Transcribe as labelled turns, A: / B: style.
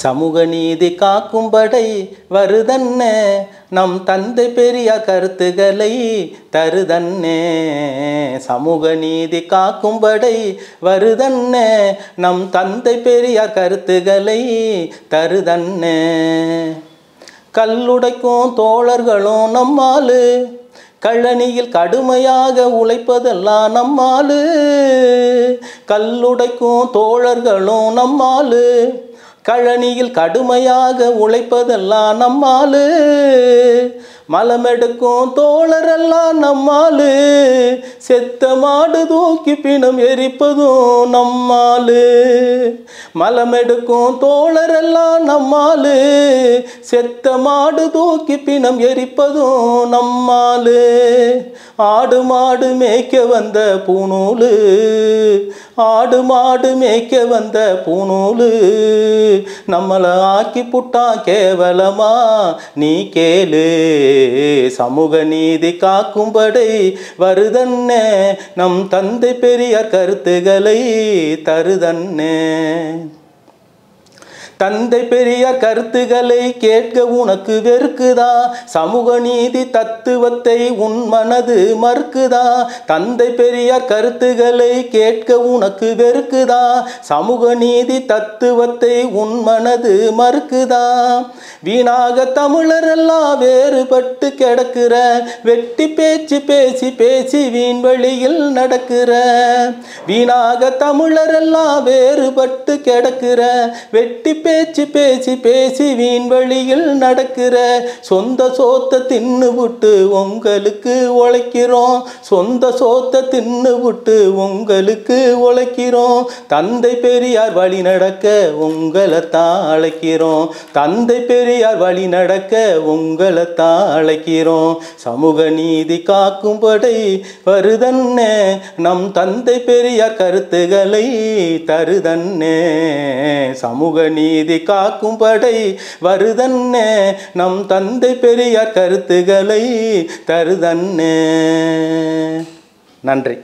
A: சமூக நீதி காக்கும் படை வருதன்னே. நம் தந்தை பெரிய கருத்துக்களை தருதன்னே. சமூக நீதி காக்கும் படை வருதன்னே. நம் தந்தை பெரிய கருத்துக்களை தருதன்னே. கல்லுடைக்கும் தோழர்களும் நம்மாலு கழனியில் கடுமையாக உழைப்பதெல்லாம் நம்மாலு கல்லுடைக்கும் தோழர்களும் நம்மாலு கழனியில் கடுமையாக உழைப்பதெல்லாம் நம்மாலு. மலமெடுக்கும் தோழரெல்லாம் நம்மாலு. செத்த மாடு தூக்கி பிணம் எரிப்பதும் நம்மாலு. மலமெடுக்கும் தோழரெல்லாம் நம்மாலு. செத்த மாடு தூக்கி பிணம் எரிப்பதும் நம்மாலு. ஆடு மாடு மேய்க்க வந்த பூநூலு. ஆடு மாடு மேய்க்க வந்த பூநூலு. நம்மளை ஆக்கி புட்டா கேவலமா நீ கேளு. சமூக நீதி காக்கும்படை வருதன்ன நம் தந்தை பெரியார் கருத்துகளை தருதன்ன தந்தை பெரியார் கருத்துக்களை கேட்க உனக்கு வெறுக்குதா? சமூக நீதி தத்துவத்தை உன் மனது மறுக்குதா? தந்தை பெரியார் கருத்துக்களை கேட்க உனக்கு வெறுக்குதா? சமூக நீதி தத்துவத்தை உன் மனது மறுக்குதா? வீணாக தமிழரெல்லாம் வேறுபட்டு கிடக்கிற வெட்டி பேச்சு பேசி பேசி வீண் வழியில் நடக்கிற. வீணாக தமிழரெல்லாம் வேறுபட்டு கிடக்கிற வெட்டி பேச்சு பேசி பேசி வீண் வழியில் நடக்கிற சொந்த சோத்தை தின்னு விட்டு உங்களுக்கு உழைக்கிறோம். சொந்த சோத்தை தின்னு விட்டு உங்களுக்கு உழைக்கிறோம். தந்தை பெரியார் வழி நடக்க உங்களை தான் அழைக்கிறோம். தந்தை பெரியார் வழி நடக்க உங்களை தான் அழைக்கிறோம். சமூக நீதி காக்கும்படை வருதன்னே நம் தந்தை பெரியார் கருத்துக்களை தருதன்னே சமூக நீதி நீதி காக்கும் படை வருதன்னே. நம் தந்தை பெரியார் கருத்துக்களை தருதன்னே. நன்றி.